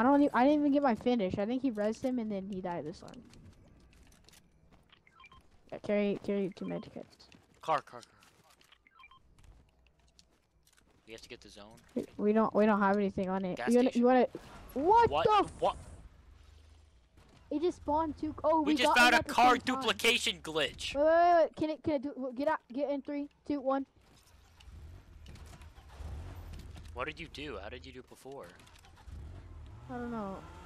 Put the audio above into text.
I don't. Even, I didn't even get my finish. I think he rezzed him and then he died this time. Yeah, carry carry two med kits. Car, car, car. We have to get the zone. We- We don't. We don't have anything on it. Gas you wanna? You wanna? What, What? the? F What? it just spawned two. Oh, We, we, just got found a car same time. duplication glitch. Wait, wait, wait, Can it? Can it do? w- Get out. Get in three, two, one. What did you do? How did you do it before? I don't know.